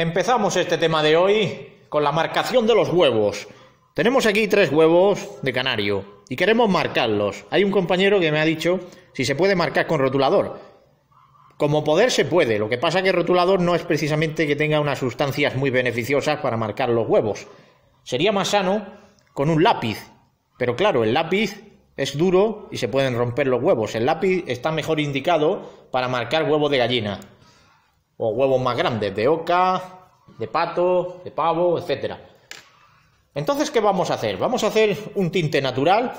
Empezamos este tema de hoy con la marcación de los huevos. Tenemos aquí tres huevos de canario y queremos marcarlos. Hay un compañero que me ha dicho si se puede marcar con rotulador. Como poder se puede, lo que pasa que el rotulador no es precisamente que tenga unas sustancias muy beneficiosas para marcar los huevos. Sería más sano con un lápiz, pero claro, el lápiz es duro y se pueden romper los huevos. El lápiz está mejor indicado para marcar huevos de gallina o huevos más grandes, de oca, de pato, de pavo, etc. Entonces, ¿qué vamos a hacer? Vamos a hacer un tinte natural,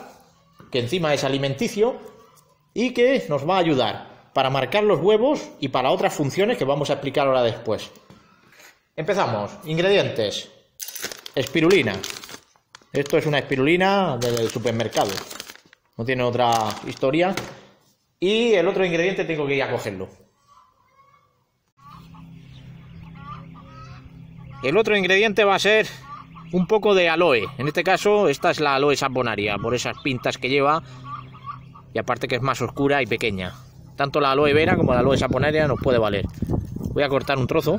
que encima es alimenticio, y que nos va a ayudar para marcar los huevos y para otras funciones que vamos a explicar ahora después. Empezamos. Ingredientes. Espirulina. Esto es una espirulina del supermercado. No tiene otra historia. Y el otro ingrediente tengo que ir a cogerlo. El otro ingrediente va a ser un poco de aloe. En este caso, esta es la aloe saponaria, por esas pintas que lleva. Y aparte que es más oscura y pequeña. Tanto la aloe vera como la aloe saponaria nos puede valer. Voy a cortar un trozo.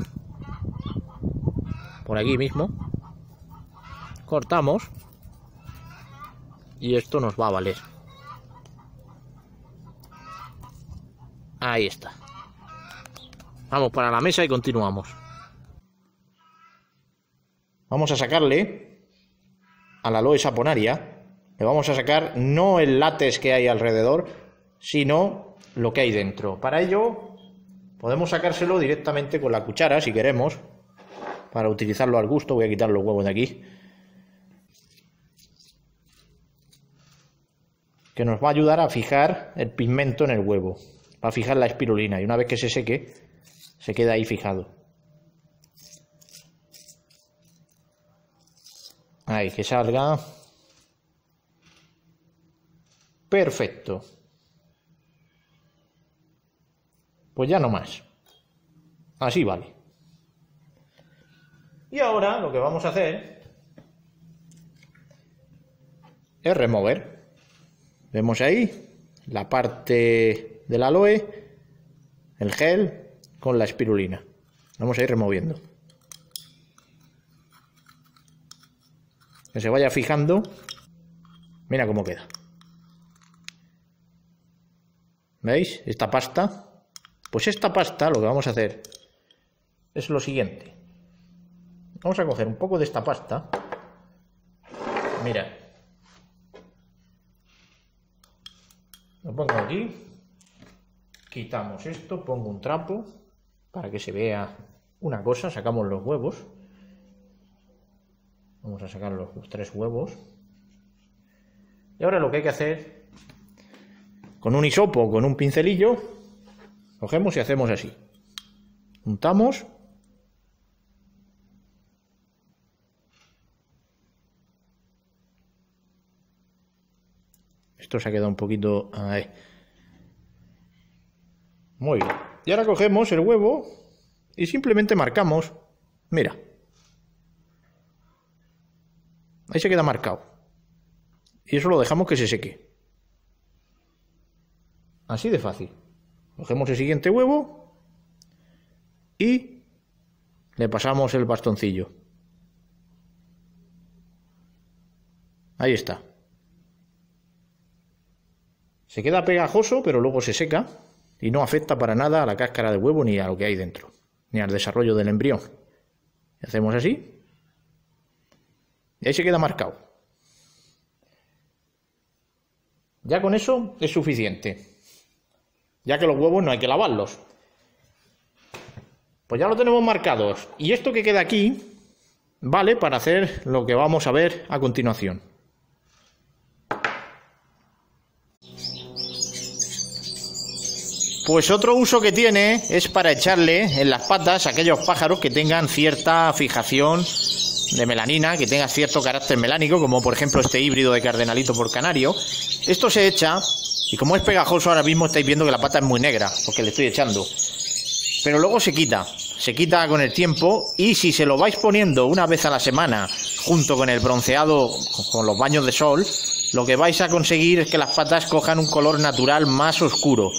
Por aquí mismo. Cortamos. Y esto nos va a valer. Ahí está. Vamos para la mesa y continuamos. Vamos a sacarle a la aloe saponaria, le vamos a sacar no el látex que hay alrededor, sino lo que hay dentro. Para ello podemos sacárselo directamente con la cuchara si queremos, para utilizarlo al gusto. Voy a quitar los huevos de aquí. Que nos va a ayudar a fijar el pigmento en el huevo, va a fijar la espirulina y una vez que se seque, se queda ahí fijado. Ahí, que salga. Perfecto. Pues ya no más. Así vale. Y ahora lo que vamos a hacer es remover. Vemos ahí la parte del aloe, el gel con la espirulina. Vamos a ir removiendo. Que se vaya fijando. Mira cómo queda. ¿Veis? Esta pasta. Pues esta pasta lo que vamos a hacer es lo siguiente. Vamos a coger un poco de esta pasta. Mira. Lo pongo aquí. Quitamos esto, pongo un trapo para que se vea una cosa, sacamos los huevos. Vamos a sacar los, tres huevos. Y ahora lo que hay que hacer, con un hisopo, con un pincelillo, cogemos y hacemos así. Juntamos. Esto se ha quedado un poquito... Ahí. Muy bien. Y ahora cogemos el huevo y simplemente marcamos. Mira. Ahí se queda marcado. Y eso lo dejamos que se seque. Así de fácil. Cogemos el siguiente huevo y le pasamos el bastoncillo. Ahí está. Se queda pegajoso, pero luego se seca y no afecta para nada a la cáscara de huevo ni a lo que hay dentro, ni al desarrollo del embrión. Hacemos así ahí se queda marcado. Ya con eso es suficiente. Ya que los huevos no hay que lavarlos. Pues ya lo tenemos marcados. Y esto que queda aquí vale para hacer lo que vamos a ver a continuación. Pues otro uso que tiene es para echarle en las patas a aquellos pájaros que tengan cierta fijación de melanina que tenga cierto carácter melánico, como por ejemplo este híbrido de cardenalito por canario. Esto se echa, y como es pegajoso, ahora mismo estáis viendo que la pata es muy negra, porque le estoy echando. Pero luego se quita, se quita con el tiempo, y si se lo vais poniendo una vez a la semana, junto con el bronceado, con los baños de sol, lo que vais a conseguir es que las patas cojan un color natural más oscuro.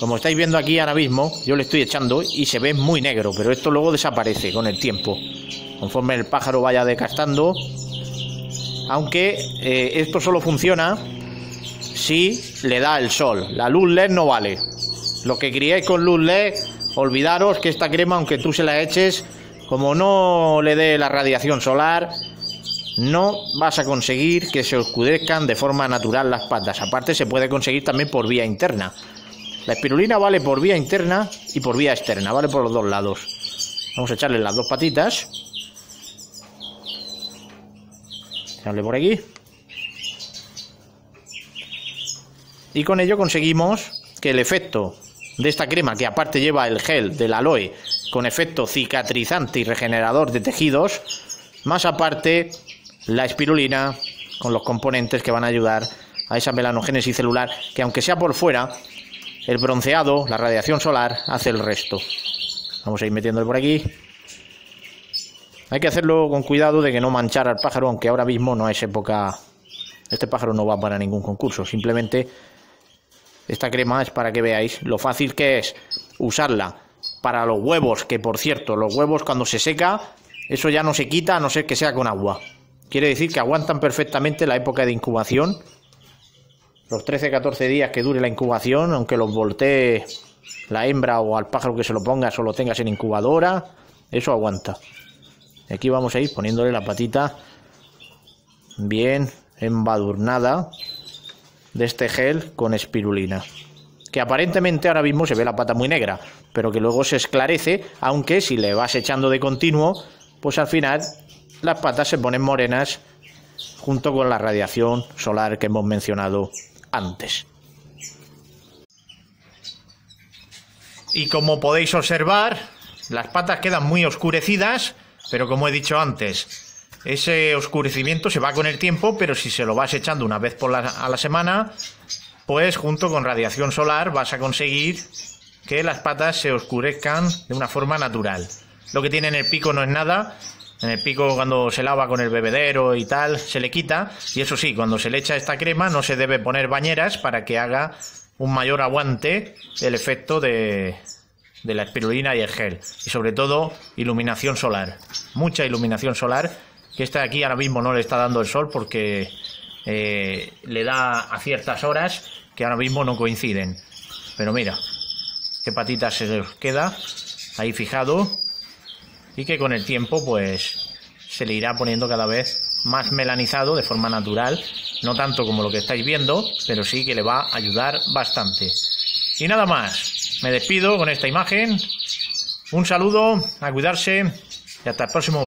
Como estáis viendo aquí ahora mismo, yo le estoy echando y se ve muy negro, pero esto luego desaparece con el tiempo. Conforme el pájaro vaya decastando. Aunque eh, esto solo funciona si le da el sol. La luz LED no vale. Lo que criéis con luz LED, olvidaros que esta crema, aunque tú se la eches, como no le dé la radiación solar, no vas a conseguir que se oscurezcan de forma natural las patas. Aparte se puede conseguir también por vía interna. La espirulina vale por vía interna y por vía externa, vale por los dos lados. Vamos a echarle las dos patitas. Echarle por aquí. Y con ello conseguimos que el efecto de esta crema, que aparte lleva el gel del aloe con efecto cicatrizante y regenerador de tejidos, más aparte la espirulina con los componentes que van a ayudar a esa melanogénesis celular que aunque sea por fuera el bronceado, la radiación solar, hace el resto. Vamos a ir metiéndolo por aquí. Hay que hacerlo con cuidado de que no manchar al pájaro, aunque ahora mismo no es época... Este pájaro no va para ningún concurso, simplemente esta crema es para que veáis lo fácil que es usarla para los huevos, que por cierto, los huevos cuando se seca, eso ya no se quita a no ser que sea con agua. Quiere decir que aguantan perfectamente la época de incubación los 13-14 días que dure la incubación, aunque los voltee la hembra o al pájaro que se lo ponga, o lo tengas en incubadora, eso aguanta. Aquí vamos a ir poniéndole la patita bien embadurnada de este gel con espirulina. Que aparentemente ahora mismo se ve la pata muy negra, pero que luego se esclarece, aunque si le vas echando de continuo, pues al final las patas se ponen morenas junto con la radiación solar que hemos mencionado antes. Y como podéis observar, las patas quedan muy oscurecidas, pero como he dicho antes, ese oscurecimiento se va con el tiempo, pero si se lo vas echando una vez por a la semana, pues junto con radiación solar vas a conseguir que las patas se oscurezcan de una forma natural. Lo que tiene en el pico no es nada, en el pico cuando se lava con el bebedero y tal, se le quita. Y eso sí, cuando se le echa esta crema no se debe poner bañeras para que haga un mayor aguante el efecto de, de la espirulina y el gel. Y sobre todo, iluminación solar. Mucha iluminación solar, que esta de aquí ahora mismo no le está dando el sol porque eh, le da a ciertas horas que ahora mismo no coinciden. Pero mira, qué patitas se queda ahí fijado y que con el tiempo pues se le irá poniendo cada vez más melanizado de forma natural, no tanto como lo que estáis viendo, pero sí que le va a ayudar bastante. Y nada más, me despido con esta imagen, un saludo, a cuidarse y hasta el próximo